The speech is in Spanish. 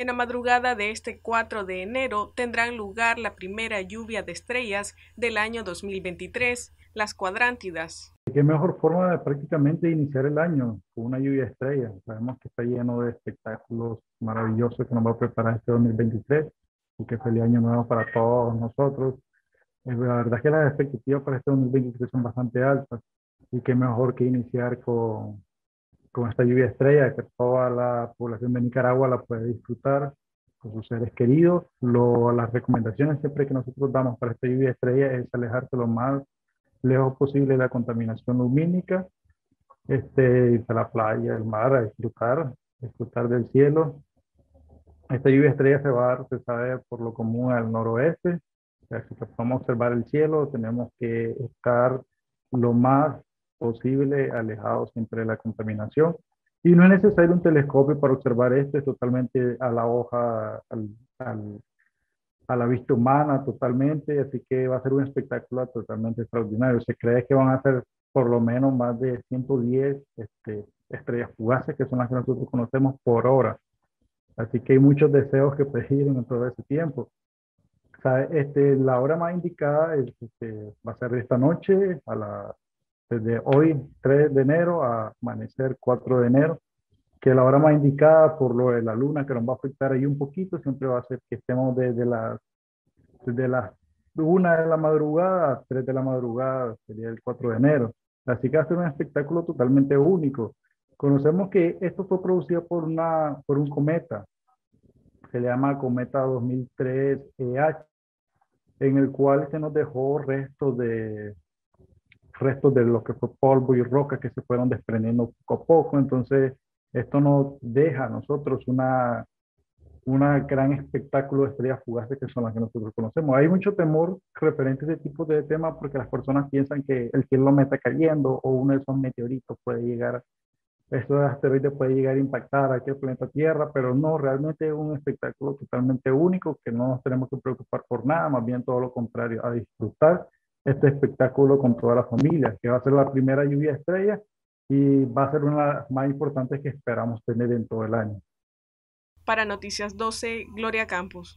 En la madrugada de este 4 de enero tendrán lugar la primera lluvia de estrellas del año 2023, las cuadrántidas. ¿Qué mejor forma de prácticamente iniciar el año con una lluvia de estrellas? Sabemos que está lleno de espectáculos maravillosos que nos va a preparar este 2023 y que feliz año nuevo para todos nosotros. Eh, la verdad es que las expectativas para este 2023 son bastante altas y qué mejor que iniciar con, con esta lluvia estrella que toda la población de Nicaragua la puede disfrutar con sus seres queridos. Lo, las recomendaciones siempre que nosotros damos para esta lluvia estrella es alejarse lo más lejos posible de la contaminación lumínica, este, irse a la playa, el mar, a disfrutar, disfrutar del cielo. Esta lluvia estrella se va a dar, se sabe por lo común al noroeste. Si podemos observar el cielo, tenemos que estar lo más posible, alejados siempre de la contaminación. Y no es necesario un telescopio para observar esto, es totalmente a la hoja, al, al, a la vista humana totalmente, así que va a ser un espectáculo totalmente extraordinario. Se cree que van a ser por lo menos más de 110 este, estrellas fugaces, que son las que nosotros conocemos por hora. Así que hay muchos deseos que pedir en todo ese tiempo. Este, la hora más indicada es, este, va a ser esta noche a la desde hoy 3 de enero a amanecer 4 de enero, que la hora más indicada por lo de la luna que nos va a afectar ahí un poquito, siempre va a ser que estemos desde las, desde las 1 de la madrugada a 3 de la madrugada, sería el 4 de enero. Así que ser un espectáculo totalmente único. Conocemos que esto fue producido por, una, por un cometa, se le llama Cometa 2003 EH, en el cual se nos dejó restos de restos de lo que fue polvo y roca que se fueron desprendiendo poco a poco. Entonces, esto nos deja a nosotros una, una gran espectáculo de estrellas fugaces que son las que nosotros conocemos. Hay mucho temor referente a este tipo de temas porque las personas piensan que el cielo me está cayendo o uno de esos meteoritos puede llegar, estos asteroides puede llegar a impactar aquí el planeta Tierra, pero no, realmente es un espectáculo totalmente único que no nos tenemos que preocupar por nada, más bien todo lo contrario, a disfrutar este espectáculo con toda la familia, que va a ser la primera lluvia estrella y va a ser una de las más importantes que esperamos tener en todo el año. Para Noticias 12, Gloria Campos.